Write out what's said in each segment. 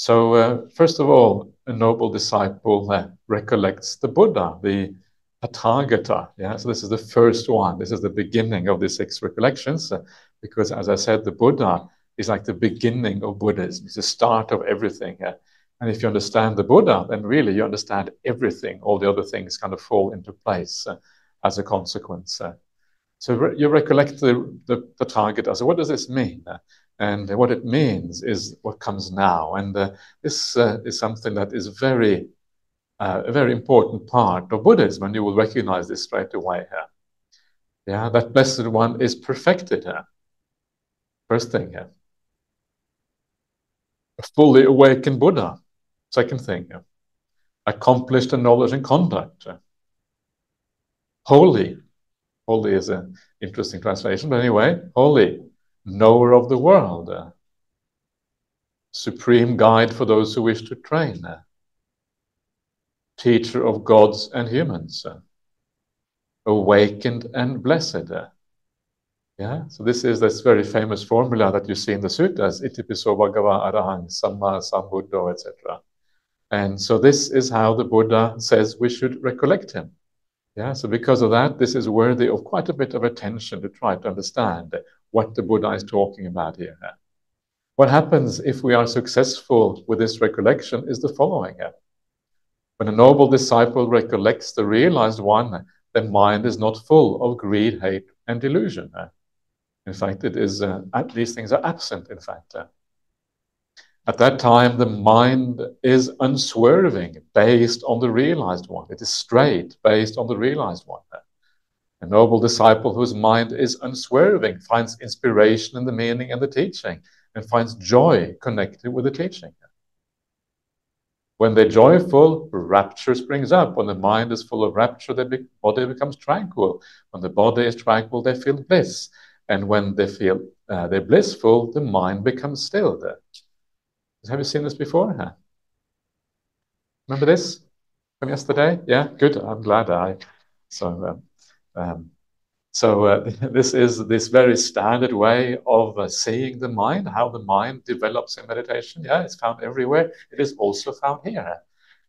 So uh, first of all, a noble disciple uh, recollects the Buddha, the Tathagata. Yeah, so this is the first one. This is the beginning of the six recollections, uh, because as I said, the Buddha is like the beginning of Buddhism. It's the start of everything. And if you understand the Buddha, then really you understand everything. All the other things kind of fall into place uh, as a consequence. Uh. So re you recollect the, the, the. So what does this mean? And what it means is what comes now. And uh, this uh, is something that is very, uh, a very important part of Buddhism, and you will recognize this straight away here. Yeah, that Blessed One is perfected here. First thing here. A fully awakened Buddha. Second thing, here. accomplished in knowledge and conduct. Holy. Holy is an interesting translation, but anyway, holy, knower of the world, supreme guide for those who wish to train, teacher of gods and humans, awakened and blessed. Yeah, so this is this very famous formula that you see in the sutras, Itipiso Bhagava Arahang, Samma Sambuddho, etc. And so this is how the Buddha says we should recollect him. Yeah, so because of that, this is worthy of quite a bit of attention to try to understand what the Buddha is talking about here. What happens if we are successful with this recollection is the following. When a noble disciple recollects the realized one, the mind is not full of greed, hate, and delusion. In fact, it is, uh, these things are absent, in fact. At that time, the mind is unswerving based on the realized one. It is straight based on the realized one. A noble disciple whose mind is unswerving finds inspiration in the meaning and the teaching and finds joy connected with the teaching. When they're joyful, rapture springs up. When the mind is full of rapture, the body becomes tranquil. When the body is tranquil, they feel bliss. And when they feel uh, they're blissful, the mind becomes still. Have you seen this before? Huh? Remember this from yesterday? Yeah, good. I'm glad I. So, um, um, so uh, this is this very standard way of uh, seeing the mind, how the mind develops in meditation. Yeah, it's found everywhere. It is also found here.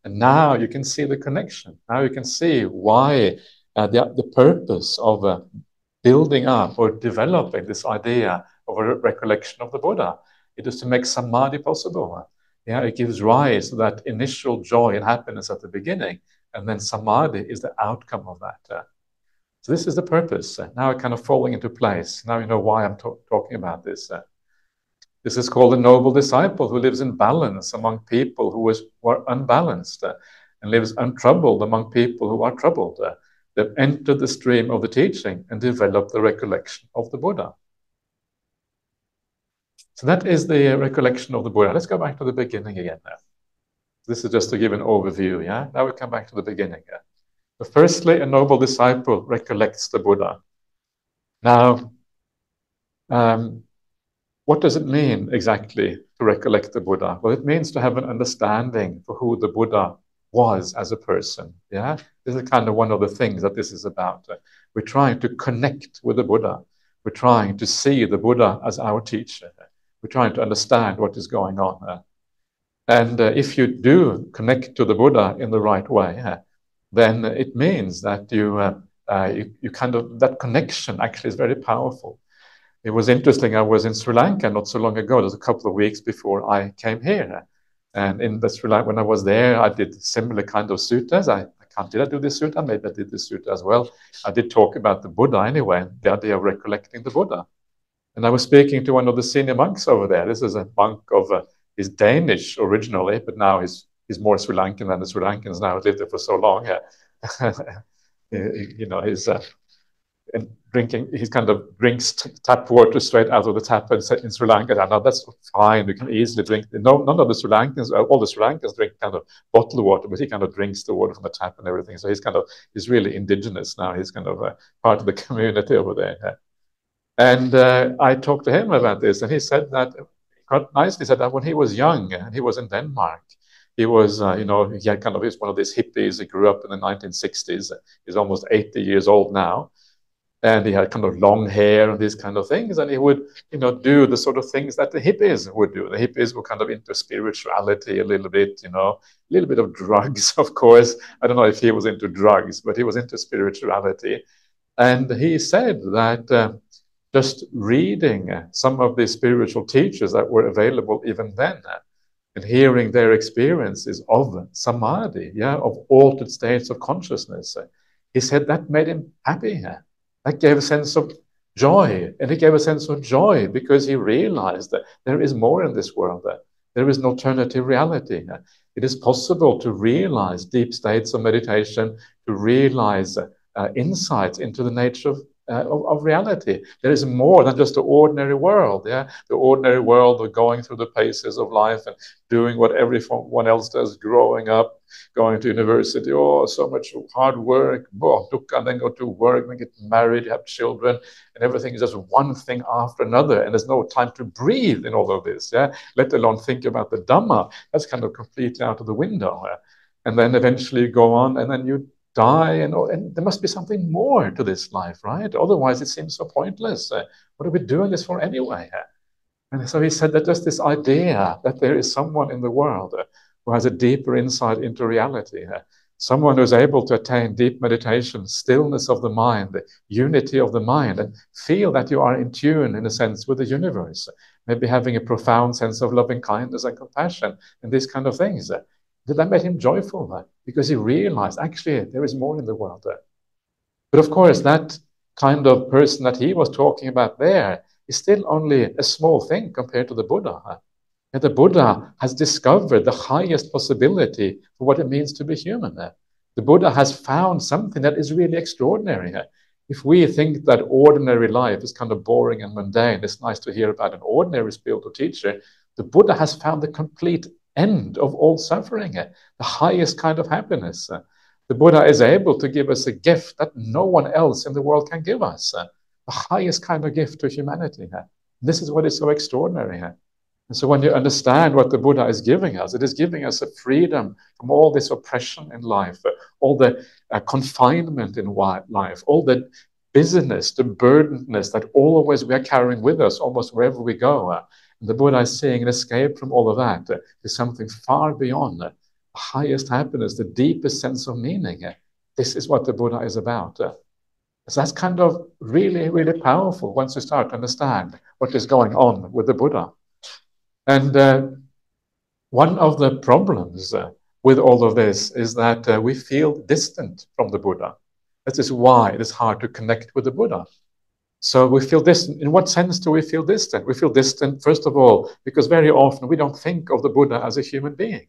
And now you can see the connection. Now you can see why uh, the, the purpose of uh, building up or developing this idea of a recollection of the Buddha it is to make samadhi possible. Yeah, it gives rise to that initial joy and happiness at the beginning, and then samadhi is the outcome of that. So this is the purpose. Now it's kind of falling into place. Now you know why I'm talking about this. This is called a noble disciple who lives in balance among people who, is, who are unbalanced uh, and lives untroubled among people who are troubled. Uh, they've entered the stream of the teaching and developed the recollection of the Buddha. So that is the recollection of the Buddha. Let's go back to the beginning again now. This is just to give an overview, yeah? Now we come back to the beginning. Yeah? So firstly, a noble disciple recollects the Buddha. Now, um, what does it mean exactly to recollect the Buddha? Well, it means to have an understanding for who the Buddha was as a person. Yeah, this is kind of one of the things that this is about. We're trying to connect with the Buddha. We're trying to see the Buddha as our teacher. We're trying to understand what is going on. And uh, if you do connect to the Buddha in the right way, uh, then it means that you, uh, uh, you, you kind of, that connection actually is very powerful. It was interesting. I was in Sri Lanka not so long ago, just a couple of weeks before I came here. And in the Sri Lanka, when I was there, I did similar kind of suttas. I, I can't, did I do this sutta? Maybe I did this sutta as well. I did talk about the Buddha anyway, the idea of recollecting the Buddha. And I was speaking to one of the senior monks over there. This is a monk of, uh, he's Danish originally, but now he's, he's more Sri Lankan than the Sri Lankans now. lived there for so long. Yeah. you know, he's uh, drinking, he kind of drinks tap water straight out of the tap in, in Sri Lanka. Now that's fine. You can easily drink. No, none of the Sri Lankans, uh, all the Sri Lankans drink kind of bottled water, but he kind of drinks the water from the tap and everything. So he's kind of, he's really indigenous now. He's kind of uh, part of the community over there. And uh, I talked to him about this, and he said that quite nicely said that when he was young and he was in Denmark, he was, uh, you know, he had kind of, he's one of these hippies. He grew up in the 1960s. He's almost 80 years old now. and he had kind of long hair and these kind of things, and he would, you know, do the sort of things that the hippies would do. The hippies were kind of into spirituality a little bit, you know, a little bit of drugs, of course. I don't know if he was into drugs, but he was into spirituality. And he said that uh, just reading some of the spiritual teachers that were available even then and hearing their experiences of samadhi, yeah, of altered states of consciousness, he said that made him happy. That gave a sense of joy. And he gave a sense of joy because he realized that there is more in this world. There is an alternative reality. It is possible to realize deep states of meditation, to realize uh, insights into the nature of uh, of, of, reality. There is more than just the ordinary world. Yeah, the ordinary world of going through the paces of life and doing what everyone else does, growing up, going to university. Oh, so much hard work. Oh, look, and then go to work, then get married, have children, and everything is just one thing after another, and there's no time to breathe in all of this. Yeah, let alone think about the Dhamma. That's kind of completely out of the window. Yeah? And then eventually go on, and then you die and, and there must be something more to this life right? Otherwise it seems so pointless. Uh, what are we doing this for anyway? And so he said that just this idea that there is someone in the world uh, who has a deeper insight into reality uh, someone who's able to attain deep meditation stillness of the mind unity of the mind and feel that you are in tune in a sense with the universe. Maybe having a profound sense of loving kindness and compassion and these kind of things. Did that made him joyful because he realized actually there is more in the world there. But of course, that kind of person that he was talking about there is still only a small thing compared to the Buddha. And the Buddha has discovered the highest possibility for what it means to be human. The Buddha has found something that is really extraordinary. If we think that ordinary life is kind of boring and mundane, it's nice to hear about an ordinary spiritual teacher. The Buddha has found the complete end of all suffering, eh? the highest kind of happiness. Eh? The Buddha is able to give us a gift that no one else in the world can give us, eh? the highest kind of gift to humanity. This is what is so extraordinary. And so when you understand what the Buddha is giving us, it is giving us a freedom from all this oppression in life, all the uh, confinement in life, all the busyness, the burdenness that always we are carrying with us almost wherever we go. The Buddha is saying an escape from all of that uh, something far beyond the highest happiness, the deepest sense of meaning. This is what the Buddha is about. So that's kind of really, really powerful once you start to understand what is going on with the Buddha. And uh, one of the problems uh, with all of this is that uh, we feel distant from the Buddha. That is why it is hard to connect with the Buddha. So we feel distant. In what sense do we feel distant? We feel distant, first of all, because very often we don't think of the Buddha as a human being.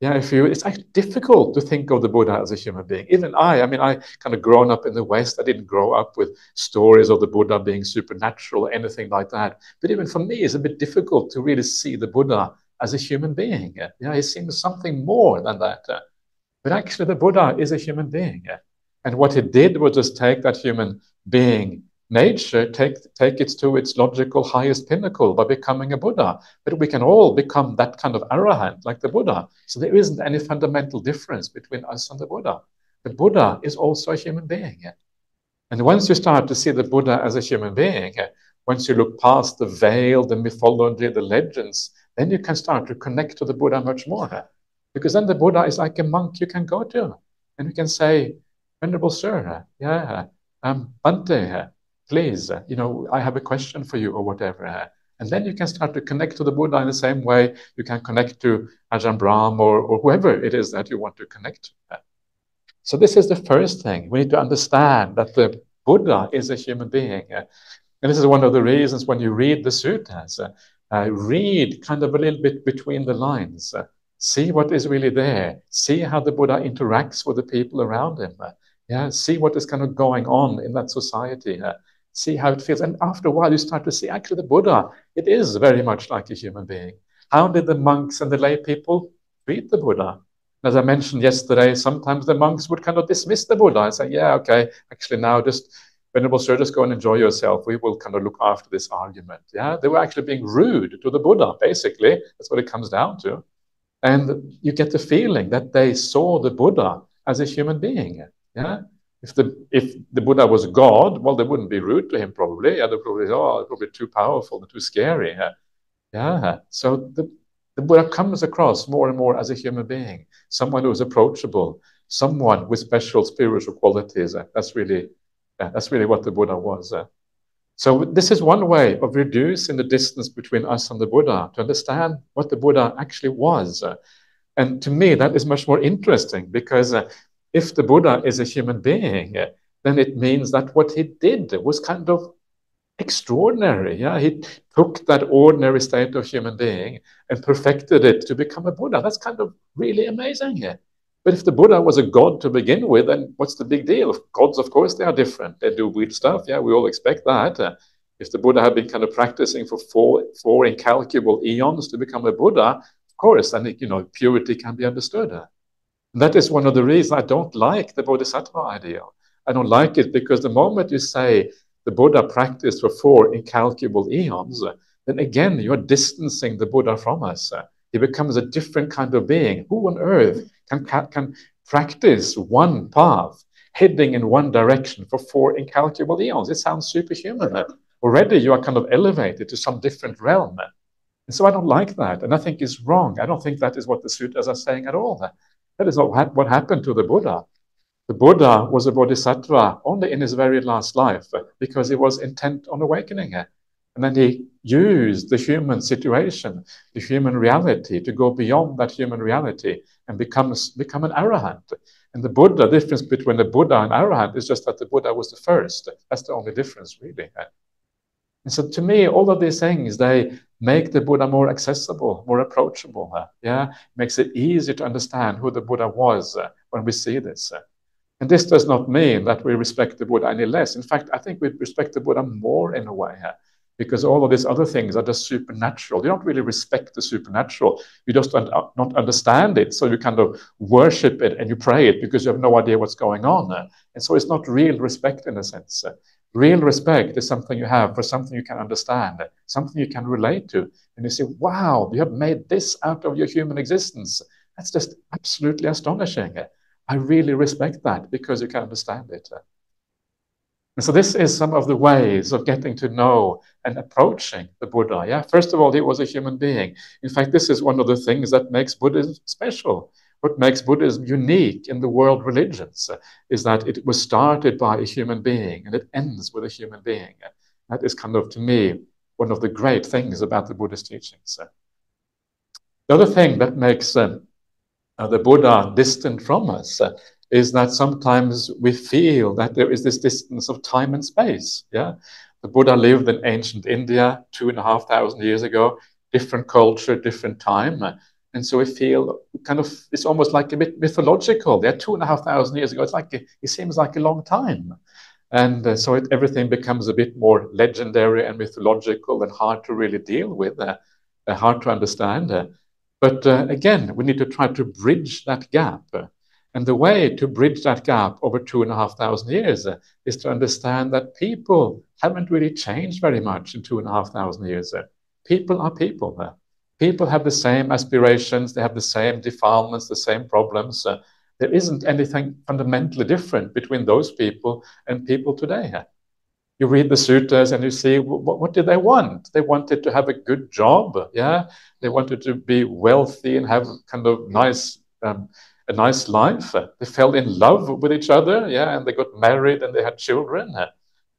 Yeah, if you, it's actually difficult to think of the Buddha as a human being. Even I, I mean, I kind of grown up in the West. I didn't grow up with stories of the Buddha being supernatural or anything like that. But even for me, it's a bit difficult to really see the Buddha as a human being. Yeah, he seems something more than that. But actually, the Buddha is a human being. And what he did was just take that human being nature take, take it to its logical highest pinnacle by becoming a Buddha. But we can all become that kind of arahant like the Buddha. So there isn't any fundamental difference between us and the Buddha. The Buddha is also a human being. And once you start to see the Buddha as a human being, once you look past the veil, the mythology, the legends, then you can start to connect to the Buddha much more. Because then the Buddha is like a monk you can go to. And you can say, Venerable Sir, yeah, um, Bhante, please, you know, I have a question for you or whatever. And then you can start to connect to the Buddha in the same way you can connect to Ajahn Brahm or, or whoever it is that you want to connect to. So this is the first thing. We need to understand that the Buddha is a human being. And this is one of the reasons when you read the suttas, uh, read kind of a little bit between the lines. See what is really there. See how the Buddha interacts with the people around him. yeah, see what is kind of going on in that society see how it feels. And after a while, you start to see actually the Buddha, it is very much like a human being. How did the monks and the lay people treat the Buddha? As I mentioned yesterday, sometimes the monks would kind of dismiss the Buddha and say, yeah, okay, actually now just Venerable Sir, just go and enjoy yourself. We will kind of look after this argument. Yeah, they were actually being rude to the Buddha, basically. That's what it comes down to. And you get the feeling that they saw the Buddha as a human being. Yeah, If the if the Buddha was God, well, they wouldn't be rude to him probably. Yeah, they probably oh, probably too powerful and too scary. Yeah. yeah. So the the Buddha comes across more and more as a human being, someone who is approachable, someone with special spiritual qualities. That's really that's really what the Buddha was. So this is one way of reducing the distance between us and the Buddha to understand what the Buddha actually was. And to me, that is much more interesting because if the Buddha is a human being, then it means that what he did was kind of extraordinary. Yeah, he took that ordinary state of human being and perfected it to become a Buddha. That's kind of really amazing. But if the Buddha was a god to begin with, then what's the big deal? Gods, of course, they are different. They do weird stuff. Yeah, we all expect that. If the Buddha had been kind of practicing for four, four incalculable eons to become a Buddha, of course, then you know purity can be understood. That is one of the reasons I don't like the Bodhisattva ideal. I don't like it because the moment you say the Buddha practiced for four incalculable eons, then again you're distancing the Buddha from us. He becomes a different kind of being. Who on earth can, can practice one path heading in one direction for four incalculable eons? It sounds superhuman. Already you are kind of elevated to some different realm. And so I don't like that. And I think it's wrong. I don't think that is what the sutras are saying at all. That is not what happened to the Buddha. The Buddha was a bodhisattva only in his very last life uh, because he was intent on awakening. And then he used the human situation, the human reality, to go beyond that human reality and become, become an arahant. And the Buddha, the difference between the Buddha and arahant is just that the Buddha was the first. That's the only difference, really. And so to me, all of these things, they make the Buddha more accessible, more approachable. Uh, yeah, makes it easier to understand who the Buddha was uh, when we see this. Uh. And this does not mean that we respect the Buddha any less. In fact, I think we respect the Buddha more in a way uh, because all of these other things are just supernatural. You don't really respect the supernatural. You just don't not understand it. So you kind of worship it and you pray it because you have no idea what's going on. And so it's not real respect in a sense. Real respect is something you have for something you can understand, something you can relate to. And you say, wow, you have made this out of your human existence. That's just absolutely astonishing. I really respect that because you can understand it. And so this is some of the ways of getting to know and approaching the Buddha. Yeah, first of all, he was a human being. In fact, this is one of the things that makes Buddhism special. What makes Buddhism unique in the world religions uh, is that it was started by a human being and it ends with a human being. That is kind of, to me, one of the great things about the Buddhist teachings. The other thing that makes uh, the Buddha distant from us uh, is that sometimes we feel that there is this distance of time and space. Yeah, the Buddha lived in ancient India two and a half thousand years ago, different culture, different time. And so we feel kind of, it's almost like a bit mythological. They're two and a half thousand years ago. It's like, it seems like a long time. And uh, so it, everything becomes a bit more legendary and mythological and hard to really deal with, uh, uh, hard to understand. but uh, again, we need to try to bridge that gap. And the way to bridge that gap over two and a half thousand years uh, is to understand that people haven't really changed very much in two and a half thousand years. Uh, people are people. People have the same aspirations, they have the same defilements, the same problems. Uh, there isn't anything fundamentally different between those people and people today. You read the sutras and you see what, what did they want? They wanted to have a good job, yeah. They wanted to be wealthy and have kind of nice um, a nice life. They fell in love with each other, yeah, and they got married and they had children.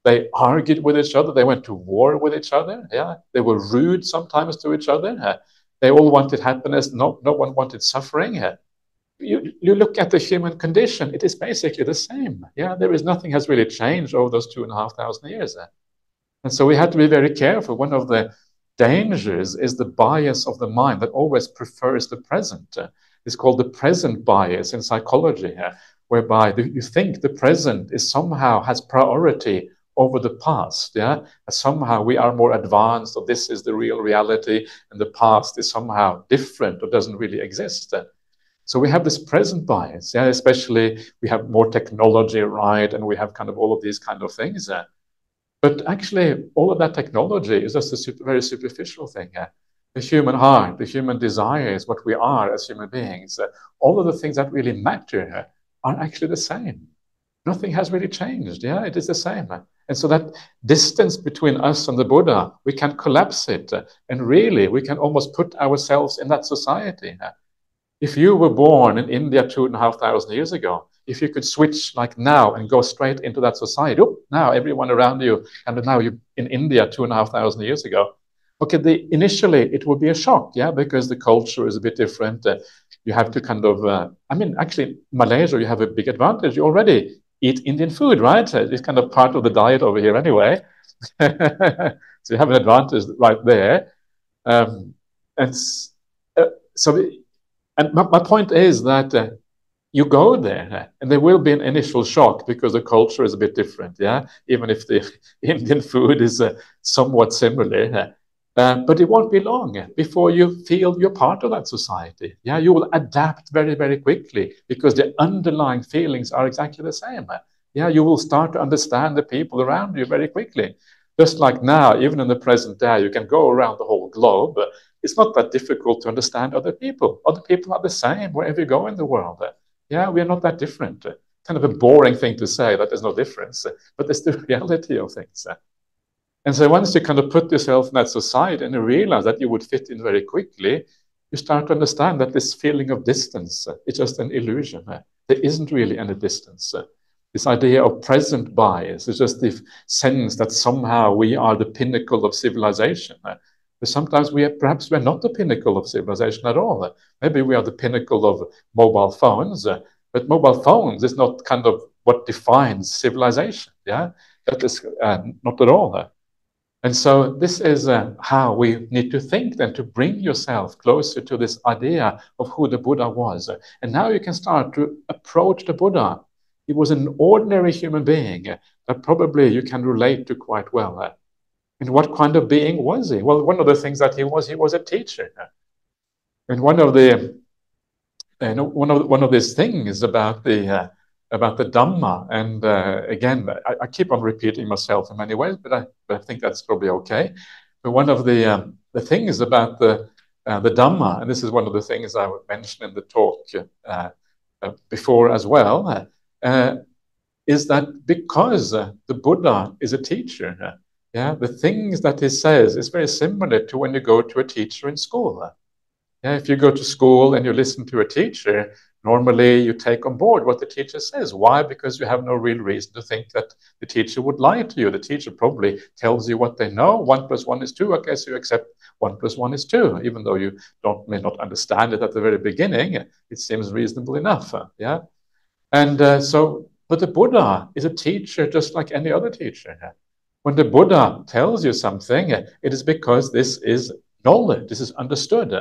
They argued with each other. They went to war with each other. Yeah, they were rude sometimes to each other. Uh, they all wanted happiness. No, no one wanted suffering. Uh, you, you look at the human condition; it is basically the same. Yeah, there is nothing has really changed over those two and a half thousand years. Uh, and so we had to be very careful. One of the dangers is the bias of the mind that always prefers the present It's called the present bias in psychology, whereby you think the present is somehow has priority over the past. Yeah, somehow we are more advanced, or this is the real reality, and the past is somehow different or doesn't really exist. So we have this present bias, yeah, especially we have more technology, right, and we have kind of all of these kind of things. But actually, all of that technology is just a super, very superficial thing. Yeah? the human heart, the human desires, what we are as human beings, uh, all of the things that really matter are actually the same. Nothing has really changed. Yeah, it is the same. And so that distance between us and the Buddha, we can collapse it. And really, we can almost put ourselves in that society. If you were born in India two and a half thousand years ago, if you could switch like now and go straight into that society, oh, now everyone around you, and now you're in India two and a half thousand years ago. Okay, the, initially it would be a shock, yeah, because the culture is a bit different. Uh, you have to kind of, uh, I mean, actually, Malaysia, you have a big advantage. You already eat Indian food, right? So It's kind of part of the diet over here anyway. so you have an advantage right there. Um, and uh, so, and my, my, point is that uh, you go there and there will be an initial shock because the culture is a bit different, yeah? Even if the Indian food is uh, somewhat similar. Uh, but it won't be long eh, before you feel you're part of that society. Yeah, you will adapt very, very quickly because the underlying feelings are exactly the same. Eh. Yeah, you will start to understand the people around you very quickly. Just like now, even in the present day, you can go around the whole globe. Eh. It's not that difficult to understand other people. Other people are the same wherever you go in the world. Yeah, we are not that different. Kind of a boring thing to say that there's no difference, but it's the reality of things. And so once you kind of put yourself in that society and you realize that you would fit in very quickly, you start to understand that this feeling of distance uh, is just an illusion. Uh, there isn't really any distance. Uh, this idea of present bias is just the sense that somehow we are the pinnacle of civilization. But sometimes we are, perhaps we're not the pinnacle of civilization at all. Maybe we are the pinnacle of mobile phones, but mobile phones is not kind of what defines civilization. Yeah, that is uh, not at all. And so this is uh, how we need to think then to bring yourself closer to this idea of who the Buddha was. And now you can start to approach the Buddha. He was an ordinary human being that probably you can relate to quite well. And what kind of being was he? Well, one of the things that he was, he was a teacher. And one of the, know, one of one of these things about the uh, about the Dhamma. And uh, again, I, I, keep on repeating myself in many ways, but I, but I think that's probably okay. But one of the, um, the things about the, uh, the Dhamma, and this is one of the things I mentioned in the talk uh, uh before as well, uh, is that because uh, the Buddha is a teacher, yeah, the things that he says is very similar to when you go to a teacher in school. Yeah, if you go to school and you listen to a teacher, Normally, you take on board what the teacher says. Why? Because you have no real reason to think that the teacher would lie to you. The teacher probably tells you what they know. One plus one is two. Okay, so you accept one plus one is two, even though you don't may not understand it at the very beginning. It seems reasonable enough. Yeah, and uh, so, but the Buddha is a teacher just like any other teacher. When the Buddha tells you something, it is because this is knowledge. This is understood.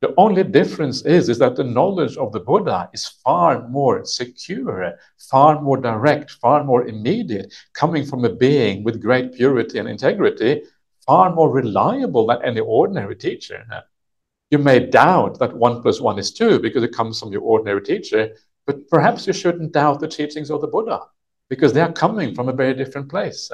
The only difference is, is that the knowledge of the Buddha is far more secure, far more direct, far more immediate, coming from a being with great purity and integrity, far more reliable than any ordinary teacher. You may doubt that one plus one is two because it comes from your ordinary teacher, but perhaps you shouldn't doubt the teachings of the Buddha because they are coming from a very different place.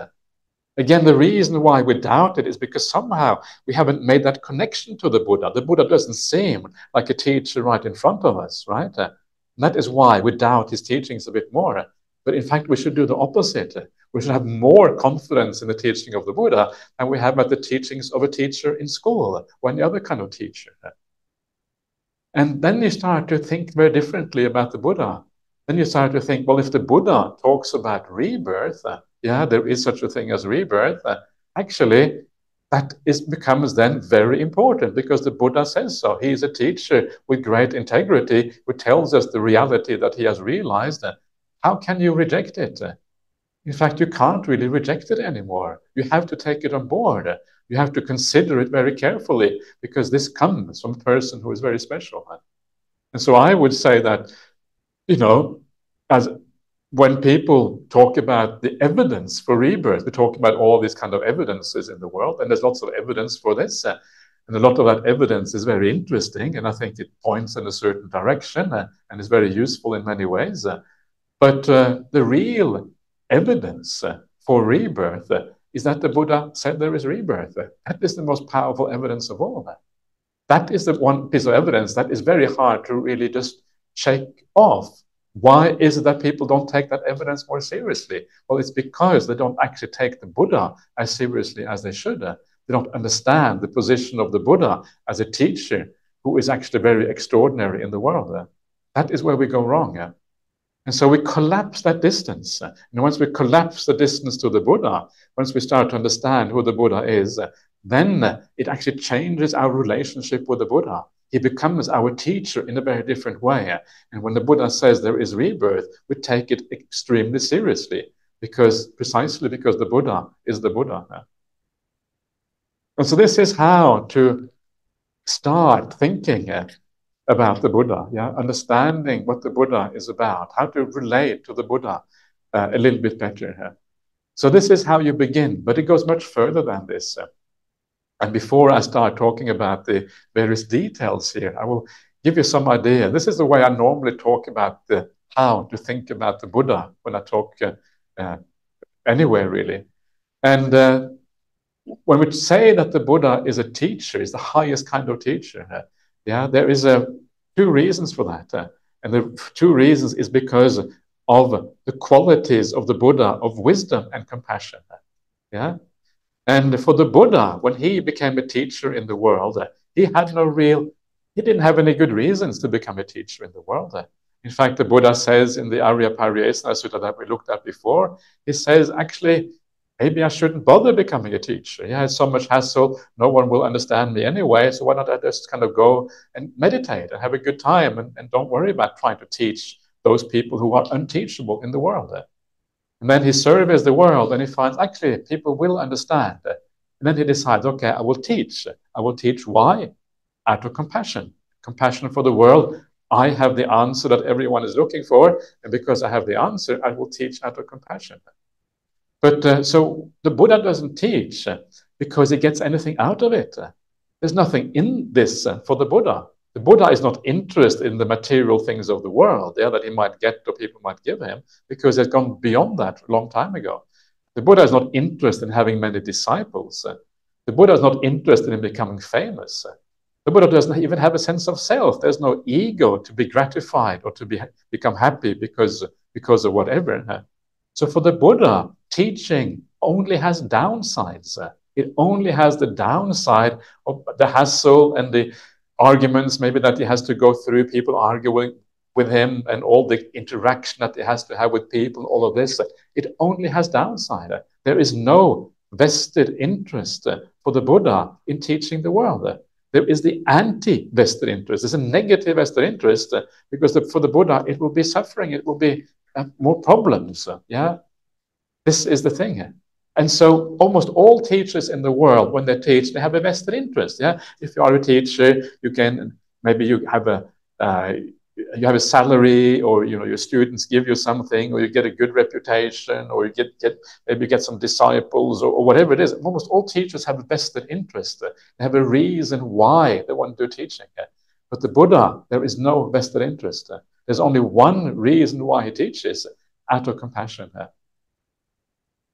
Again, the reason why we doubt it is because somehow we haven't made that connection to the Buddha. The Buddha doesn't seem like a teacher right in front of us, right? Uh, that is why we doubt his teachings a bit more. But in fact, we should do the opposite. We should have more confidence in the teaching of the Buddha than we have at the teachings of a teacher in school or any other kind of teacher. And then you start to think very differently about the Buddha. Then you start to think, well, if the Buddha talks about rebirth, yeah, there is such a thing as rebirth, uh, actually, that is, becomes then very important because the Buddha says so. He is a teacher with great integrity who tells us the reality that he has realized. How can you reject it? In fact, you can't really reject it anymore. You have to take it on board. You have to consider it very carefully because this comes from a person who is very special. And so I would say that, you know, as when people talk about the evidence for rebirth, we talk about all these kind of evidences in the world, and there's lots of evidence for this. Uh, and a lot of that evidence is very interesting, and I think it points in a certain direction uh, and is very useful in many ways. Uh, but uh, the real evidence uh, for rebirth uh, is that the Buddha said there is rebirth. That is the most powerful evidence of all. That is the one piece of evidence that is very hard to really just shake off Why is it that people don't take that evidence more seriously? Well, it's because they don't actually take the Buddha as seriously as they should. They don't understand the position of the Buddha as a teacher who is actually very extraordinary in the world. That is where we go wrong. And so we collapse that distance. And once we collapse the distance to the Buddha, once we start to understand who the Buddha is, then it actually changes our relationship with the Buddha. He becomes our teacher in a very different way. And when the Buddha says there is rebirth, we take it extremely seriously because precisely because the Buddha is the Buddha. And so this is how to start thinking about the Buddha, yeah, understanding what the Buddha is about, how to relate to the Buddha uh, a little bit better. So this is how you begin, but it goes much further than this. And before I start talking about the various details here, I will give you some idea. This is the way I normally talk about the how to think about the Buddha when I talk uh, uh, anywhere really. And uh, when we say that the Buddha is a teacher, is the highest kind of teacher, uh, yeah, there is two reasons for that, uh, and the two reasons is because of the qualities of the Buddha of wisdom and compassion. Yeah, and for the Buddha, when he became a teacher in the world, he had no real, he didn't have any good reasons to become a teacher in the world. In fact, the Buddha says in the Ariya Pariyesana Sutta that we looked at before, he says, actually, maybe I shouldn't bother becoming a teacher. Yeah, it's so much hassle. No one will understand me anyway. So why not I just kind of go and meditate and have a good time and, and don't worry about trying to teach those people who are unteachable in the world. And then he surveys the world and he finds actually people will understand. And then he decides, okay, I will teach. I will teach why? Out of compassion. Compassion for the world. I have the answer that everyone is looking for. And because I have the answer, I will teach out of compassion. But uh, so the Buddha doesn't teach because he gets anything out of it. There's nothing in this for the Buddha. The Buddha is not interested in the material things of the world yeah, that he might get or people might give him because he's gone beyond that a long time ago. The Buddha is not interested in having many disciples. The Buddha is not interested in becoming famous. The Buddha doesn't even have a sense of self. There's no ego to be gratified or to be, become happy because, because of whatever. So for the Buddha, teaching only has downsides. It only has the downside of the hassle and the arguments maybe that he has to go through, people arguing with him and all the interaction that he has to have with people, all of this, it only has downside. There is no vested interest for the Buddha in teaching the world. There is the anti-vested interest. There's a negative vested interest because the, for the Buddha, it will be suffering. It will be uh, more problems. Yeah, this is the thing. And so almost all teachers in the world, when they teach, they have a vested interest. Yeah, if you are a teacher, you can maybe you have a uh, you have a salary, or you know your students give you something, or you get a good reputation, or you get get maybe get some disciples, or, or whatever it is. Almost all teachers have a vested interest. They have a reason why they want to do teaching. But the Buddha, there is no vested interest. There's only one reason why he teaches, out of compassion.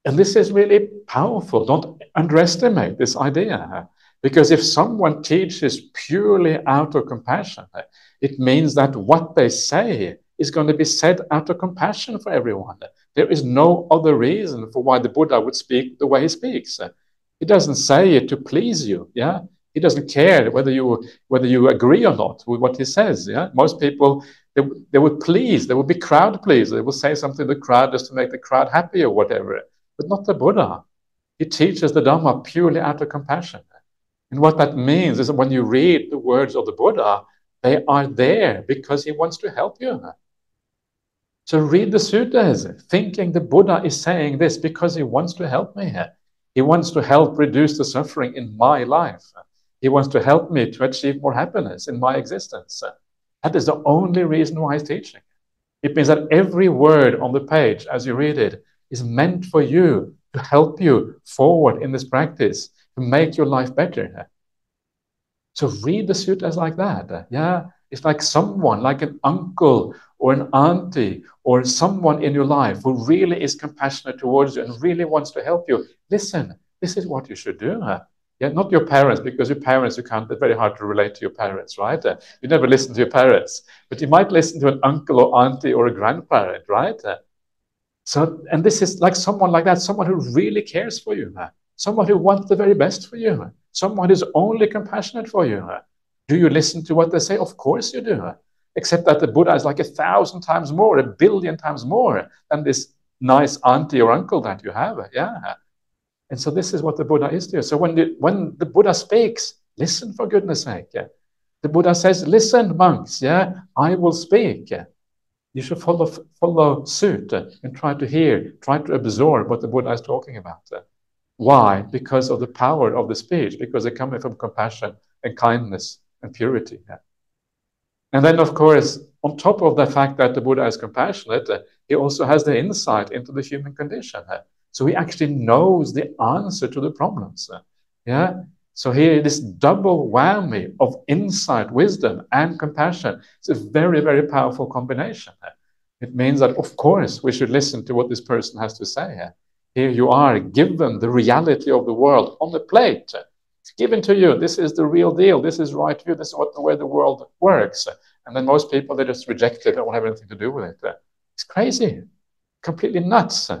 And this is really powerful. Don't underestimate this idea. Because if someone teaches purely out of compassion, it means that what they say is going to be said out of compassion for everyone. There is no other reason for why the Buddha would speak the way he speaks. He doesn't say it to please you. Yeah, he doesn't care whether you whether you agree or not with what he says. Yeah, most people they, they would please. They would be crowd pleasers. They will say something to the crowd just to make the crowd happy or whatever but not the Buddha. He teaches the Dhamma purely out of compassion. And what that means is that when you read the words of the Buddha, they are there because he wants to help you. So read the suttas, thinking the Buddha is saying this because he wants to help me. He wants to help reduce the suffering in my life. He wants to help me to achieve more happiness in my existence. That is the only reason why he's teaching. It means that every word on the page, as you read it, is meant for you to help you forward in this practice to make your life better. So read the suttas like that. Yeah, it's like someone, like an uncle or an auntie or someone in your life who really is compassionate towards you and really wants to help you. Listen, this is what you should do. Yeah, not your parents, because your parents, you can't, it's very hard to relate to your parents, right? You never listen to your parents, but you might listen to an uncle or auntie or a grandparent, right? So, and this is like someone like that, someone who really cares for you, someone who wants the very best for you, someone who's only compassionate for you. Do you listen to what they say? Of course you do. Except that the Buddha is like a thousand times more, a billion times more than this nice auntie or uncle that you have. Yeah. And so this is what the Buddha is there. So when the, when the Buddha speaks, listen for goodness sake. Yeah? The Buddha says, listen, monks, yeah, I will speak. Yeah? You should follow, follow suit and try to hear, try to absorb what the Buddha is talking about. Why? Because of the power of the speech, because they're coming from compassion and kindness and purity. And then, of course, on top of the fact that the Buddha is compassionate, he also has the insight into the human condition. So he actually knows the answer to the problems. Yeah. So here, this double whammy of insight, wisdom, and compassion. It's a very, very powerful combination. It means that, of course, we should listen to what this person has to say. Here you are given the reality of the world on the plate. It's given to you. This is the real deal. This is right view. This is what the way the world works. And then most people they just reject it. They don't have anything to do with it. It's crazy, completely nuts.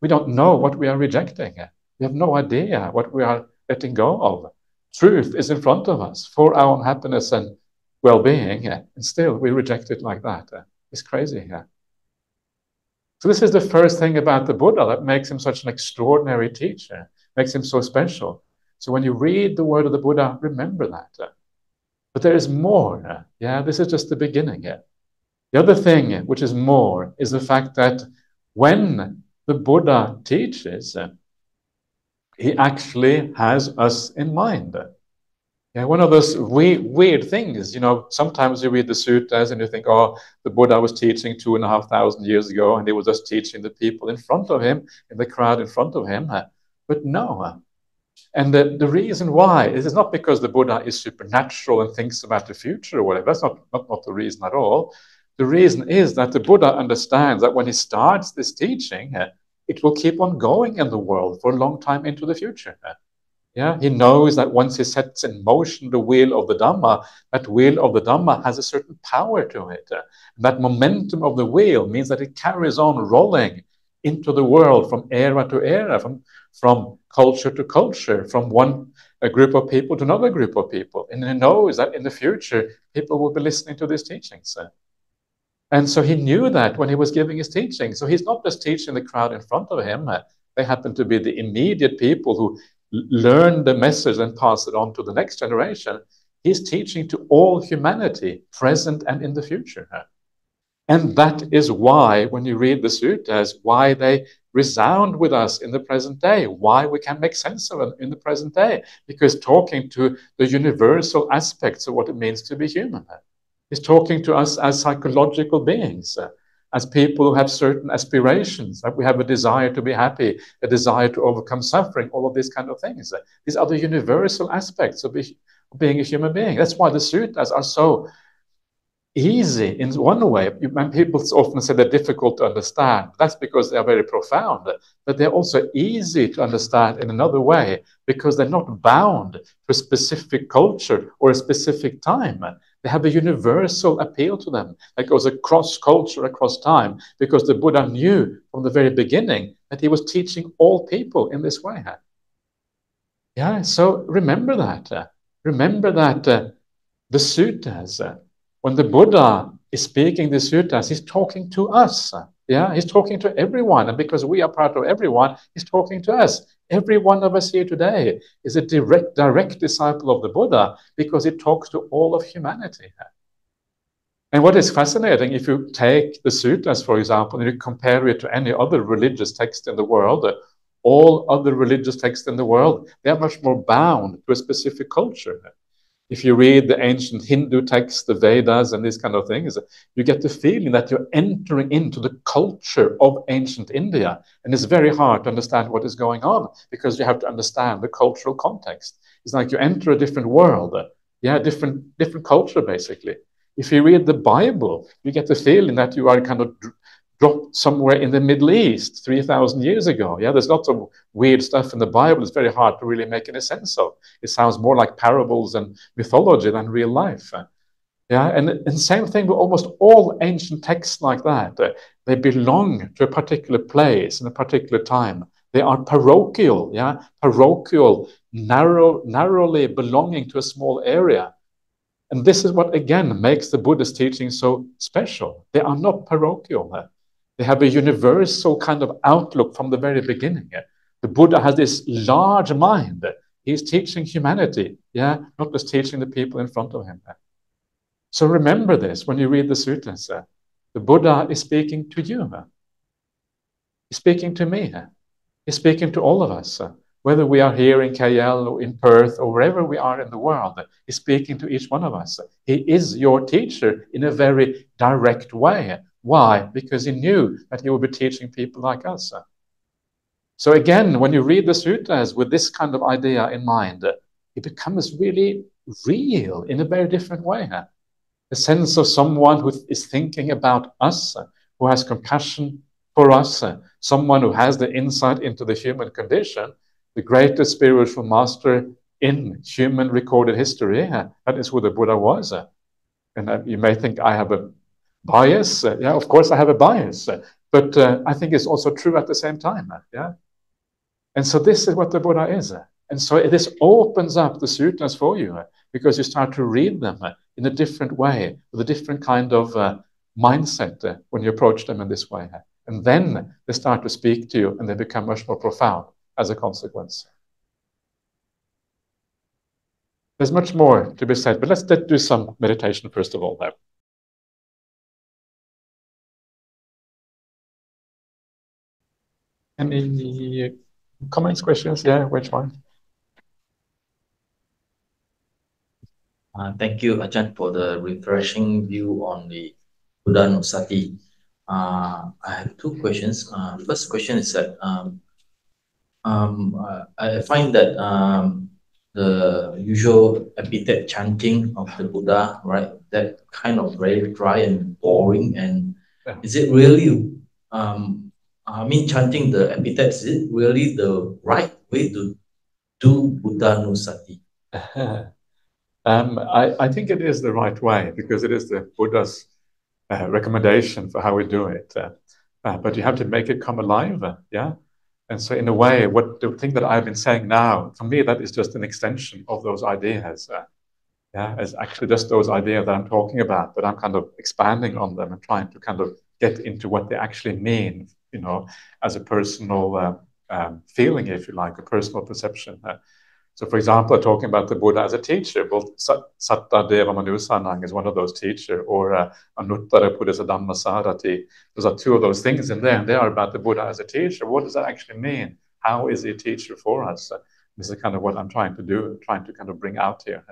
We don't know what we are rejecting. We have no idea what we are letting go of. Truth is in front of us for our own happiness and well-being, and still we reject it like that. Uh, it's crazy. So this is the first thing about the Buddha that makes him such an extraordinary teacher, makes him so special. So when you read the word of the Buddha, remember that. Uh. But there is more. Uh, yeah, this is just the beginning. Yeah. The other thing which is more is the fact that when the Buddha teaches, he actually has us in mind. Yeah, one of those weird, weird things, you know, sometimes you read the sutras and you think, oh, the Buddha was teaching two and a half thousand years ago and he was just teaching the people in front of him, in the crowd in front of him. But no, and the, the reason why is not because the Buddha is supernatural and thinks about the future or whatever. That's not, not, not the reason at all. The reason is that the Buddha understands that when he starts this teaching, it will keep on going in the world for a long time into the future. Yeah, he knows that once he sets in motion the wheel of the Dhamma, that wheel of the Dhamma has a certain power to it. That momentum of the wheel means that it carries on rolling into the world from era to era, from, from culture to culture, from one group of people to another group of people. And he knows that in the future, people will be listening to these teachings. And so he knew that when he was giving his teaching. So he's not just teaching the crowd in front of him. Uh, they happen to be the immediate people who learn the message and pass it on to the next generation. He's teaching to all humanity, present and in the future. Uh, and that is why, when you read the sutras, why they resound with us in the present day, why we can make sense of it in the present day, because talking to the universal aspects of what it means to be human uh, is talking to us as psychological beings, uh, as people who have certain aspirations, that we have a desire to be happy, a desire to overcome suffering, all of these kind of things. Uh, these are the universal aspects of, being a human being. That's why the sutras are so easy in one way. People often say they're difficult to understand, that's because they are very profound, but they're also easy to understand in another way because they're not bound to a specific culture or a specific time. They have a universal appeal to them that goes across culture, across time, because the Buddha knew from the very beginning that he was teaching all people in this way. Yeah, so remember that. Remember that uh, the suttas, uh, when the Buddha is speaking the sutras, he's talking to us. Yeah, he's talking to everyone. And because we are part of everyone, he's talking to us. Every one of us here today is a direct, direct disciple of the Buddha because he talks to all of humanity. And what is fascinating, if you take the sutras, for example, and you compare it to any other religious text in the world, all other religious texts in the world, they are much more bound to a specific culture if you read the ancient Hindu texts, the Vedas, and these kind of things, you get the feeling that you're entering into the culture of ancient India. And it's very hard to understand what is going on because you have to understand the cultural context. It's like you enter a different world. Yeah, different, different culture, basically. If you read the Bible, you get the feeling that you are kind of dropped somewhere in the Middle East 3,000 years ago. Yeah, there's lots of weird stuff in the Bible. It's very hard to really make any sense of. It sounds more like parables and mythology than real life. Yeah, and, and same thing with almost all ancient texts like that. They belong to a particular place in a particular time. They are parochial, yeah, parochial, narrow, narrowly belonging to a small area. And this is what again makes the Buddhist teaching so special. They are not parochial. They have a universal kind of outlook from the very beginning. The Buddha has this large mind. He's teaching humanity, yeah, not just teaching the people in front of him. So remember this when you read the suttas. The Buddha is speaking to you. He's speaking to me. He's speaking to all of us. Whether we are here in KL or in Perth or wherever we are in the world, He's speaking to each one of us. He is your teacher in a very direct way. Why? Because he knew that he would be teaching people like us. So again, when you read the suttas with this kind of idea in mind, it becomes really real in a very different way. A sense of someone who is thinking about us, who has compassion for us, someone who has the insight into the human condition, the greatest spiritual master in human recorded history. That is who the Buddha was. And uh, you may think I have a bias. Uh, yeah, of course I have a bias, uh, but uh, I think it's also true at the same time. Yeah. And so this is what the Buddha is. And so this opens up the suttas for you because you start to read them in a different way, with a different kind of uh, mindset uh, when you approach them in this way. And then they start to speak to you and they become much more profound as a consequence. There's much more to be said, but let's do some meditation first of all. There. Any comments, questions? Yeah, which one? Uh, thank you, Ajahn, for the refreshing view on the Buddhanussati. Uh, I have two questions. Uh, first question is that um, um, I find that um, the usual epithet chanting of the Buddha, right, that kind of very dry and boring. And is it really um, I mean, chanting the epithets, is really the right way to do Buddhanussati? um, I, I think it is the right way because it is the Buddha's uh, recommendation for how we do it. Uh, uh, but you have to make it come alive, uh, yeah? And so, in a way, what the thing that I've been saying now, for me, that is just an extension of those ideas. Uh, yeah, it's actually just those ideas that I'm talking about, but I'm kind of expanding on them and trying to kind of get into what they actually mean you know, as a personal uh, um, feeling, if you like, a personal perception. Uh, so, for example, talking about the Buddha as a teacher, both Sattha Devamanussanam is one of those teachers, or uh, Anuttaro Purisadammasarathi. Those are two of those things in there, and they are about the Buddha as a teacher. What does that actually mean? How is he a teacher for us? This is kind of what I'm trying to do, trying to kind of bring out here.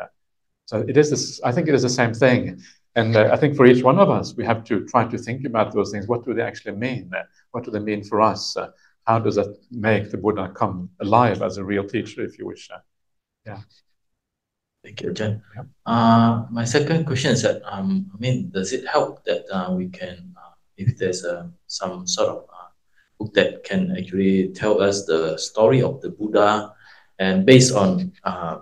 So it is this, I think it is the same thing. And uh, I think for each one of us, we have to try to think about those things. What do they actually mean? What do they mean for us? Uh, how does that make the Buddha come alive as a real teacher, if you wish? Uh, yeah. Thank you, Jen. Yeah. Uh, my second question is that, um, I mean, does it help that uh, we can, uh, if there's uh, some sort of uh, book that can actually tell us the story of the Buddha and based on uh,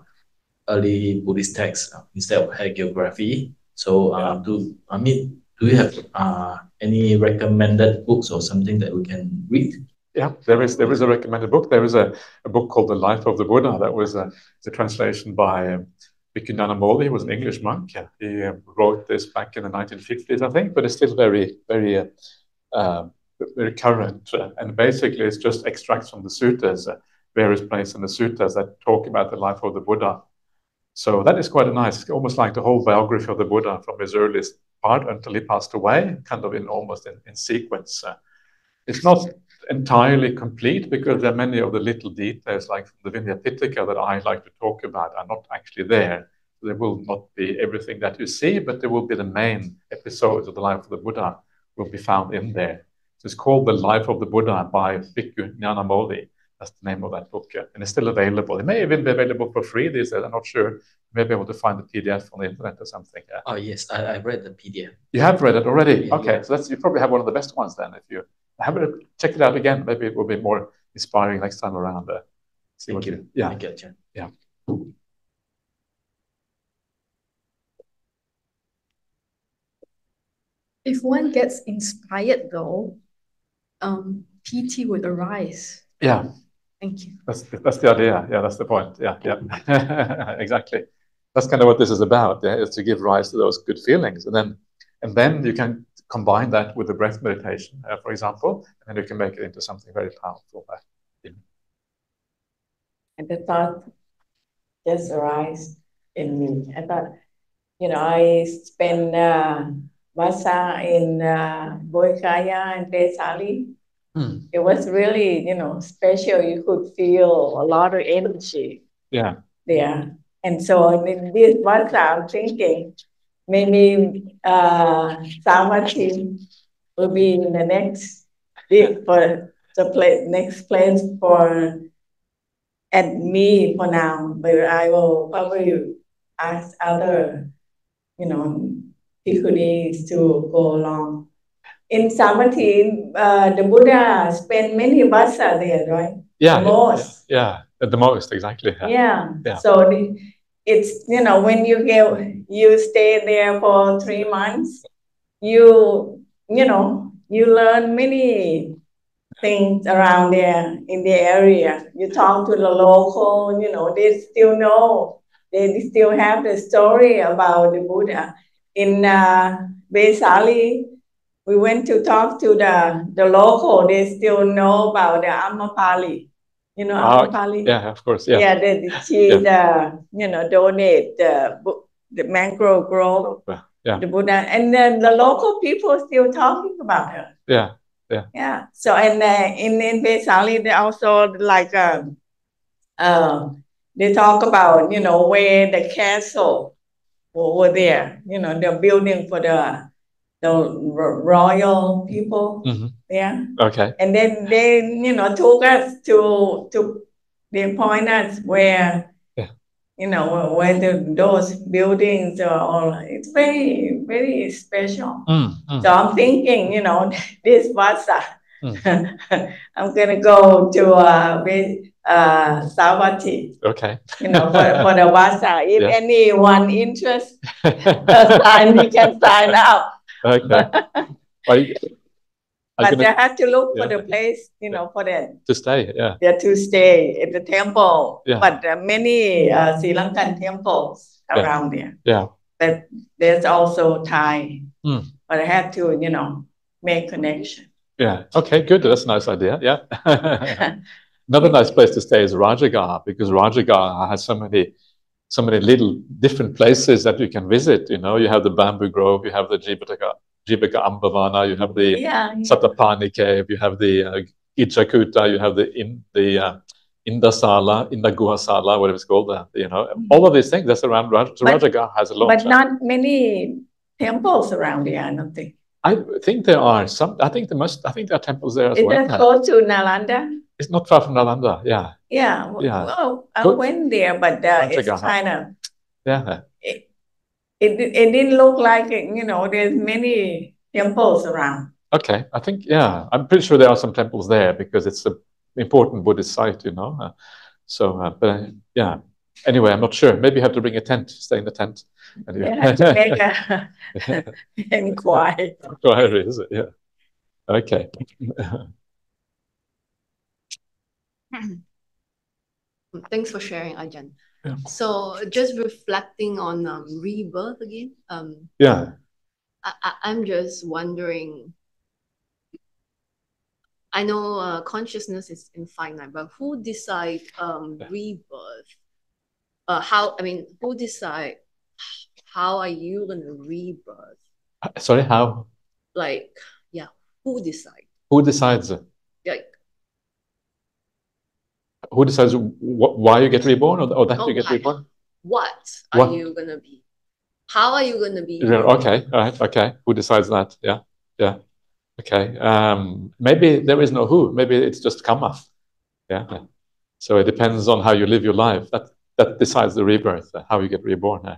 early Buddhist texts uh, instead of hagiography, so uh, do I mean do you have uh, any recommended books or something that we can read? Yeah, there is there is a recommended book. There is a, a book called The Life of the Buddha. That was a, a translation by um, Bhikkhu Nyanamoli. He was an English monk. Yeah. He uh, wrote this back in the 1950s, I think, but it's still very very uh, uh very current. and basically, it's just extracts from the suttas, uh, various places in the suttas that talk about the life of the Buddha. So that is quite a nice, almost like the whole biography of the Buddha from his earliest part until he passed away, kind of in almost in, in sequence. Uh, it's not entirely complete because there are many of the little details, like the Vinaya Pitaka that I like to talk about, are not actually there. There will not be everything that you see, but there will be the main episodes of the life of the Buddha will be found in there. So it's called The Life of the Buddha by Bhikkhu Nyanamoli. That's the name of that book. Yeah. And it's still available. It may even be available for free these days. I'm not sure. You may be able to find the PDF on the internet or something. Yeah. Oh, yes. I, I read the PDF. You have read it already? Yeah, okay. yeah. So that's, you probably have one of the best ones then. If you have it, check it out again. Maybe it will be more inspiring next time around. Uh, see Thank what you. you, yeah. Thank you, Ajahn. Yeah. If one gets inspired though, um, piti would arise. Yeah. Thank you. That's the, that's the idea. Yeah, that's the point. Yeah, yeah, exactly. That's kind of what this is about. Yeah, is to give rise to those good feelings, and then and then you can combine that with the breath meditation, uh, for example, and then you can make it into something very powerful. Uh, And the thought just arise in me. I thought, you know, I spent uh, Vasa in uh, Bodhgaya and Vesali. It was really, you know, special. You could feel a lot of energy yeah, Yeah. And so in this Vasa, I'm thinking maybe uh, Savatthi will be in the next big for the place, next place for at me for now, but I will probably ask other, you know, bhikkhunis to go along. In Savatthi, uh, the Buddha spent many vasa there, right? yeah, The most. yeah, yeah, at the most, exactly. Yeah. Yeah. Yeah. So the, it's, you know, when you get, you stay there for three months, you, you know, you learn many things around there in the area. You talk to the local, you know, they still know, they still have the story about the Buddha. In uh, Vesali, we went to talk to the, the local, they still know about the Ambapali. You know Ah, Ambapali? Yeah, of course. Yeah, Yeah, They, she, the, you know, donate the, the mangrove grove, yeah, the Buddha, and then the local people still talking about her. yeah, Yeah. Yeah. So and uh, in in Vesali, they also like uh, uh, they talk about you know where the castle were there. You know, the building for the the ro- royal people Mhm. there. Okay. And then they, you know, took us to to they point us where, Yeah. you know, where the those buildings are all. It's very very special. Mm, mm. So I'm thinking, you know, this Vasa, Mm. I'm gonna go to uh, uh, Savatthi, Okay. you know, for, for the Vasa. If Yeah. anyone interested, sign, we can sign up. Okay. You, But they gonna, have to look for the place, you know, for the to stay? Yeah. there to stay at the temple. Yeah. But uh, many uh, Sri Lankan temples Yeah. around there. Yeah. But there's also Thai. Hmm. But I have to, you know, make connection. Yeah. Okay. Good. That's a nice idea. Yeah. Another nice place to stay is Rajagaha because Rajagaha has so many, so many little different places that you can visit. You know, you have the bamboo grove, you have the Jivaka, Jivaka Ambavana, you have the yeah. Sattapanni cave, you have the uh, Gijjhakuta, you have the in the uh, Indasala, Indaguhasala, whatever it's called. Uh, you know, all of these things. That's around Raj- has a lot. But not many temples around there, I don't think. I think there are some. I think there must. I think there are temples there as Is well. that close to Nalanda? It's not far from Nalanda. Yeah. Yeah. w- Yeah. Well, I Good. went there, but uh, it's kind of, Yeah. it, it, it didn't look like, it, you know, there's many temples around. Okay, I think yeah, I'm pretty sure there are some temples there because it's an important Buddhist site, you know. Uh, so, uh, but uh, yeah. Anyway, I'm not sure. Maybe you have to bring a tent, stay in the tent. Have to make a inquiry. Inquiry, is it? Yeah. Okay. Thanks for sharing, Ajahn. Yeah. So just reflecting on um, rebirth again, um, yeah. I, I'm just wondering. I know uh, consciousness is infinite, but who decide um, Yeah. rebirth? Uh, how I mean, who decide how are you gonna rebirth? Uh, Sorry, how? Like, yeah, who decide? Who decides? Like, Who decides wh- why you get reborn or, or that Oh, you get reborn? what are What? you gonna be? How are you gonna be? Yeah, Okay, all right, okay. Who decides that? Yeah, yeah. Okay. Um, maybe there is no who. Maybe it's just karma. Yeah. So it depends on how you live your life. That that decides the rebirth, how you get reborn. Yeah.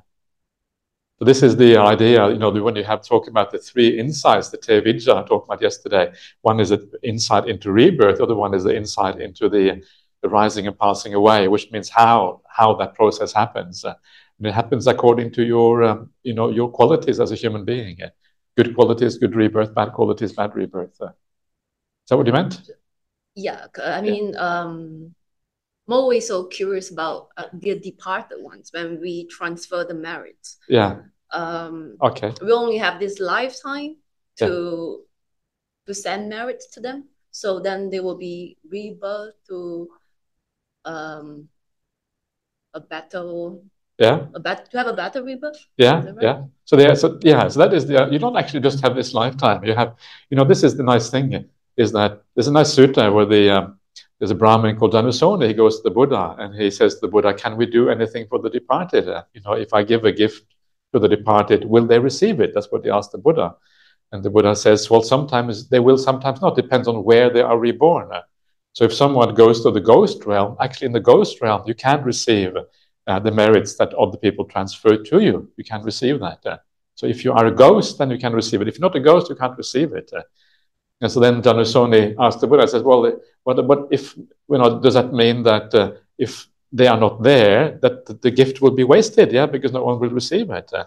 So this is the idea, you know, when you have talked about the three insights that Te Vidya talked about yesterday. One is the insight into rebirth, the other one is the insight into the, the rising and passing away, which means how how that process happens. Uh, and it happens according to your, um, you know, your qualities as a human being. Uh, good qualities, good rebirth. Bad qualities, bad rebirth. Uh, is that what you meant? Yeah, I mean, yeah. um, I'm always so curious about uh, the departed ones when we transfer the merits. Yeah. Um, okay. We only have this lifetime to yeah. to send merits to them. So then they will be rebirth to um, a battle yeah a bet to have a battle rebirth yeah right? yeah so there so yeah so that is the you don't actually just have this lifetime you have you know this is the nice thing is that there's a nice sutta where the um, there's a Brahmin called Janussoni. He goes to the Buddha and he says to the Buddha, Can we do anything for the departed? Uh, you know, if I give a gift to the departed, will they receive it? That's what he asked the Buddha. And the Buddha says, Well, sometimes they will, sometimes not. Depends on where they are reborn. So if someone goes to the ghost realm, actually in the ghost realm, you can receive uh, the merits that other people transfer to you. You can receive that. Uh, so if you are a ghost, then you can receive it. If you're not a ghost, you can't receive it. Uh, and so then Janussoni asked the Buddha, I says, well, what, but if, you know, does that mean that uh, if they are not there, that the gift will be wasted, yeah, because no one will receive it? Uh,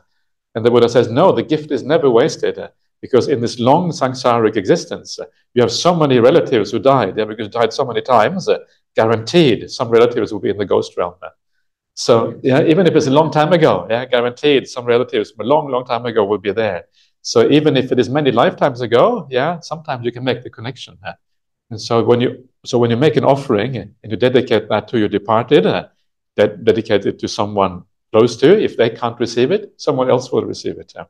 and the Buddha says, no, the gift is never wasted. Because in this long samsaric existence, uh, you have so many relatives who died, yeah, because died so many times, uh, guaranteed some relatives will be in the ghost realm. Uh. So yeah, even if it's a long time ago, yeah, guaranteed some relatives from a long, long time ago will be there. So even if it is many lifetimes ago, yeah, sometimes you can make the connection. Uh, and so when you so when you make an offering and you dedicate that to your departed, uh, that dedicate it to someone close to. If they can't receive it, someone else will receive it. Yeah.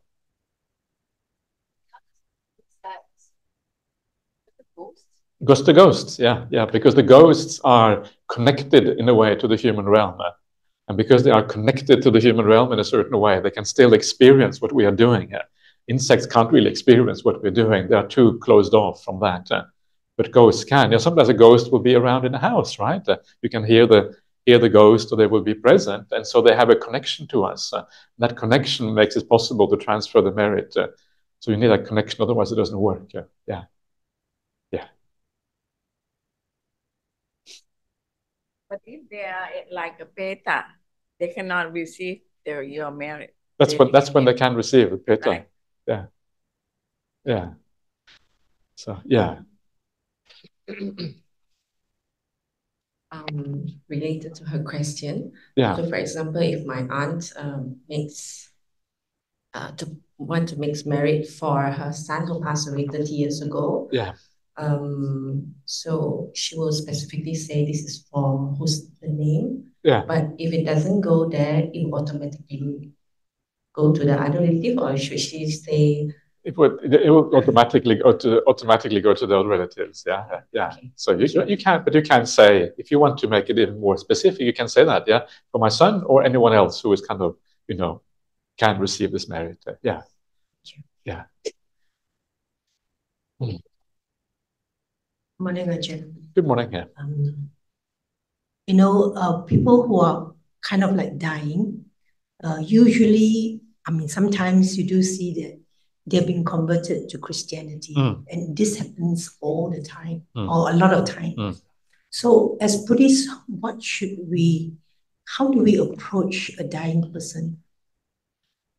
Ghost to ghosts, yeah, yeah, because the ghosts are connected in a way to the human realm. Uh, and because they are connected to the human realm in a certain way, they can still experience what we are doing. Uh, insects can't really experience what we're doing. They are too closed off from that. Uh, but ghosts can. Yeah, sometimes a ghost will be around in a house, right? You can hear the hear the ghost, or they will be present, and so they have a connection to us. That connection makes it possible to transfer the merit. So you need that connection, otherwise it doesn't work. Yeah. But if they are like a peta, they cannot receive their your merit. That's when that's when they can receive it, peta. Right. Yeah. Yeah. So yeah. um, related to her question. Yeah. So, for example, if my aunt um, makes uh, to want to make merit for her son who passed away 30 years ago. Yeah. Um, so she will specifically say this is for who's the name. Yeah. But if it doesn't go there, it automatically go to the other relative, or should she say? It would. It will automatically go to automatically go to the other relatives. Yeah, yeah. Okay. So you you can, but you can say if you want to make it even more specific, you can say that. Yeah, for my son or anyone else who is kind of you know can receive this merit. Yeah, yeah. Hmm. Morning, Ajahn. Good morning. Yeah. Um, you know, uh, people who are kind of like dying, uh, usually I mean, sometimes you do see that they're being converted to Christianity, mm. and this happens all the time, mm. or a lot of time. Mm. So, as Buddhists, what should we, how do we approach a dying person?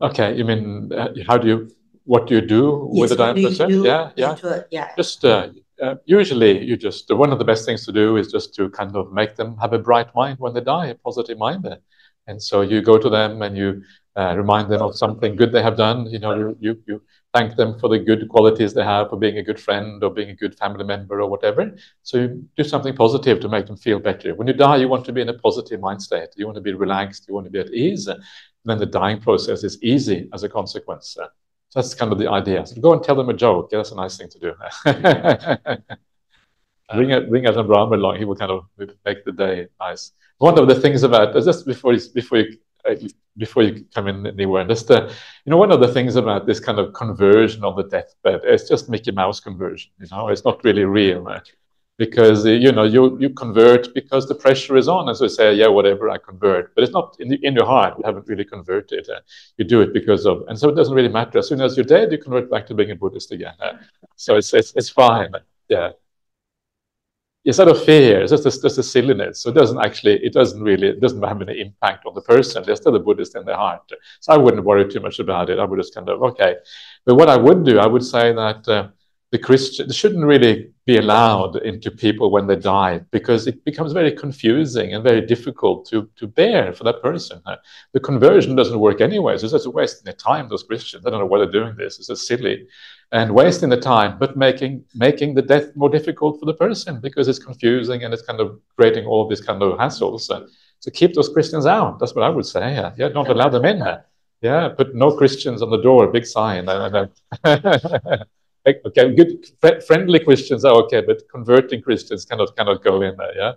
Okay, you mean uh, how do you, what do you do yes, with a dying person? Yeah, yeah, yeah. Just uh, uh, usually, you just one of the best things to do is just to kind of make them have a bright mind when they die, a positive mind. And so you go to them and you uh, remind them of something good they have done. You know, you, you, thank them for the good qualities they have, for being a good friend or being a good family member or whatever. So you do something positive to make them feel better. When you die, you want to be in a positive mind state. You want to be relaxed. You want to be at ease. Then the dying process is easy as a consequence. So that's kind of the idea. So go and tell them a joke. Yeah, that's a nice thing to do. bring a, bring Ajahn Brahm along. He will kind of make the day nice. One of the things about just before you, before you uh, before you come in anywhere. Just uh, you know, one of the things about this kind of conversion on the deathbed it's just Mickey Mouse conversion. You know, it's not really real. Because uh, you know you you convert because the pressure is on, and so you say, yeah, whatever, I convert. But it's not in, the, in your heart. You haven't really converted. Uh, you do it because of, and so it doesn't really matter. As soon as you're dead, you convert back to being a Buddhist again. Uh, so it's it's it's fine. Yeah. It's out of fear. It's just a, just a silliness. So it doesn't actually, it doesn't really, it doesn't have any impact on the person. They're still a Buddhist in their heart. So I wouldn't worry too much about it. I would just kind of, okay. But what I would do, I would say that uh, the Christian shouldn't really be allowed into people when they die because it becomes very confusing and very difficult to, to bear for that person. Uh, the conversion doesn't work anyway, so it's just wasting their time, those Christians. I don't know why they're doing this. It's just silly and wasting the time, but making making the death more difficult for the person because it's confusing and it's kind of creating all these kind of hassles. Uh, so keep those Christians out. That's what I would say. Yeah, yeah don't allow them in. Uh. Yeah, put no Christians on the door, big sign. okay, good friendly Christians are okay, but converting Christians cannot cannot go in there, yeah,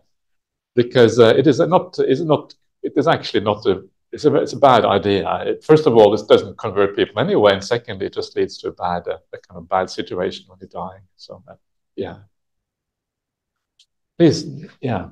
because uh, it is not is not it is actually not a it's a it's a bad idea. It, first of all, this doesn't convert people anyway, and secondly, it just leads to a bad uh, a kind of bad situation when you're dying. So uh, yeah, please, yeah.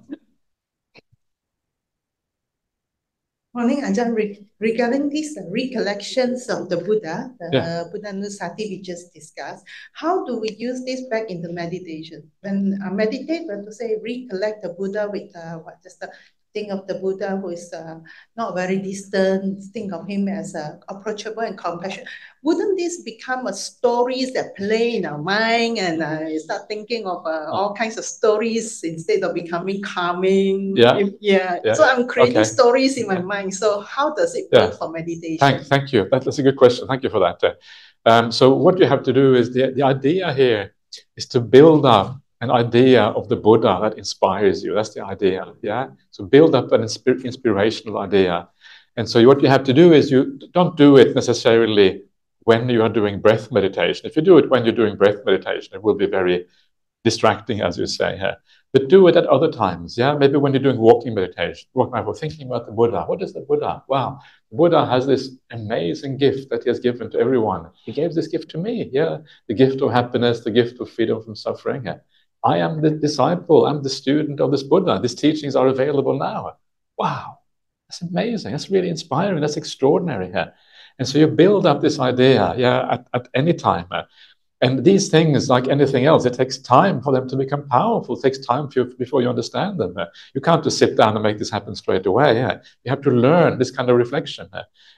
Morning, Ajahn. Re regarding these uh, recollections of the Buddha, the yeah. uh, Buddhanussati we just discussed, how do we use this back in the meditation? When I meditate, we have to say recollect the Buddha with uh, what just the think of the Buddha who is uh, not very distant, think of him as uh, approachable and compassionate. Wouldn't this become a stories that play in our mind and uh, start thinking of uh, oh. all kinds of stories instead of becoming calming? Yeah. yeah. yeah. So I'm creating okay. stories in my mind. So how does it work yeah. for meditation? Thank, thank you. That's a good question. Thank you for that. Um, so what you have to do is the, the idea here is to build up an idea of the Buddha that inspires you. That's the idea. Yeah. So build up an insp inspirational idea. And so what you have to do is you don't do it necessarily when you are doing breath meditation. If you do it when you're doing breath meditation, it will be very distracting, as you say here. But do it at other times. Yeah. Maybe when you're doing walking meditation, walking meditation, thinking about the Buddha. What is the Buddha? Wow. The Buddha has this amazing gift that he has given to everyone. He gave this gift to me. Yeah. The gift of happiness, the gift of freedom from suffering. Yeah I am the disciple, I'm the student of this Buddha. These teachings are available now. Wow, that's amazing. That's really inspiring. That's extraordinary here. And so you build up this idea, yeah, at, at any time. And these things, like anything else, it takes time for them to become powerful. It takes time you, before you understand them. You can't just sit down and make this happen straight away. You have to learn this kind of reflection.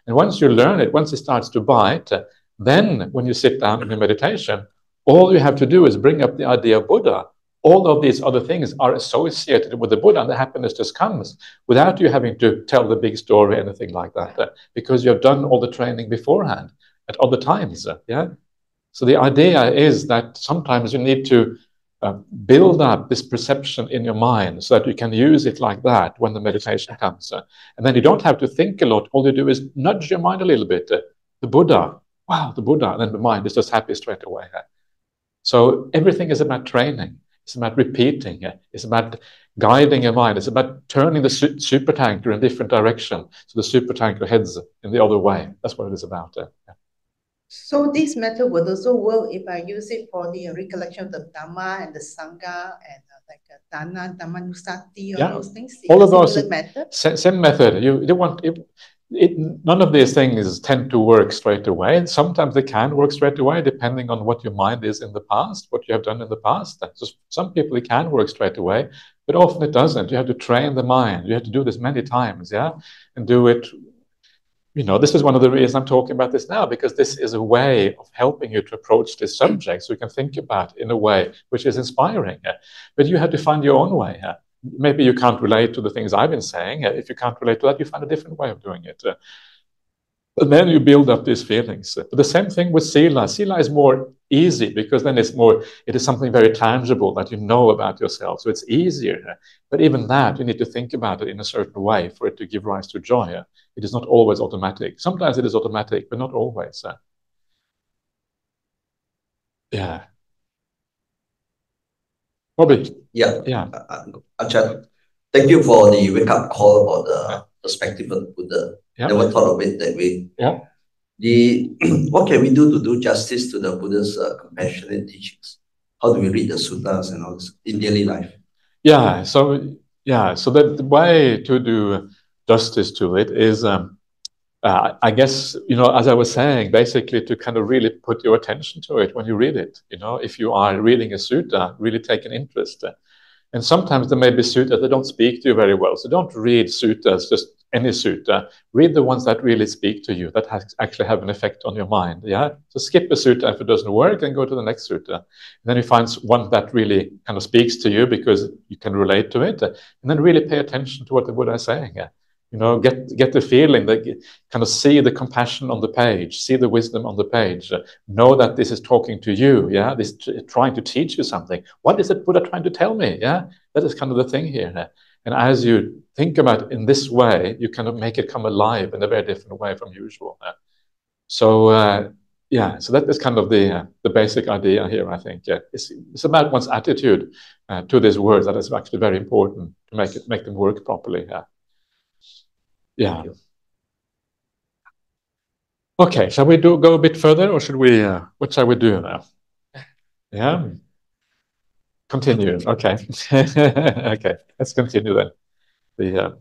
And once you learn it, once it starts to bite, then when you sit down in meditation, all you have to do is bring up the idea of Buddha. All of these other things are associated with the Buddha, and the happiness just comes without you having to tell the big story, or anything like that, uh, because you have done all the training beforehand at other times. Uh, yeah. So the idea is that sometimes you need to uh, build up this perception in your mind so that you can use it like that when the meditation comes. Uh, and then you don't have to think a lot. All you do is nudge your mind a little bit. The Buddha, wow, the Buddha, and then the mind is just happy straight away. Uh. So everything is about training. It's about repeating. It's about guiding your mind. It's about turning the su super tanker in a different direction so the super tanker heads in the other way. That's what it is about. Uh, yeah. So this method would also work if I use it for the recollection of the Dhamma and the Sangha and uh, like a Dana, Dhammanussati, all yeah. those things. All of those. Method? Same method. You, you want, it, none of these things tend to work straight away. Sometimes they can work straight away, depending on what your mind is in the past, what you have done in the past. So some people it can work straight away, but often it doesn't. You have to train the mind. You have to do this many times, yeah, and do it. You know, this is one of the reasons I'm talking about this now, because this is a way of helping you to approach this subject, so you can think about it in a way which is inspiring. But you have to find your own way. Yeah? Maybe you can't relate to the things I've been saying. Uh, if you can't relate to that, you find a different way of doing it. Uh, and then you build up these feelings. But the same thing with Sila. Sila is more easy because then it's more, it is something very tangible that you know about yourself. So it's easier. But even that, you need to think about it in a certain way for it to give rise to joy. Uh, it is not always automatic. Sometimes it is automatic, but not always. Yeah. Probably. Yeah. Yeah. Uh, thank you for the wake up call about the perspective of Buddha. Yeah. Never thought of it that way. Yeah. The what can we do to do justice to the Buddha's uh, compassionate teachings? how do we read the suttas and all this in daily life? Yeah. So yeah. So the, the way to do justice to it is, um, uh, I guess, you know, as I was saying, basically to kind of really put your attention to it when you read it. You know, if you are reading a sutta, really take an interest. And sometimes there may be suttas that don't speak to you very well. So don't read suttas, just any sutta. Read the ones that really speak to you, that has, actually have an effect on your mind. Yeah. So skip a sutta if it doesn't work and go to the next sutta. And then you find one that really kind of speaks to you because you can relate to it. And then really pay attention to what the Buddha is saying. You know, get get the feeling that kind of see the compassion on the page, see the wisdom on the page, uh, know that this is talking to you. Yeah, this trying to teach you something. What is it Buddha trying to tell me? Yeah, that is kind of the thing here. And as you think about in this way, you kind of make it come alive in a very different way from usual. Yeah? So uh, yeah, so that is kind of the uh, the basic idea here. I think yeah, it's it's about one's attitude uh, to these words that is actually very important to make it make them work properly. Yeah. Yeah. Okay, shall we do go a bit further, or should we? Uh, what shall we do now? Yeah. Continue. Okay. okay. Let's continue then. The uh,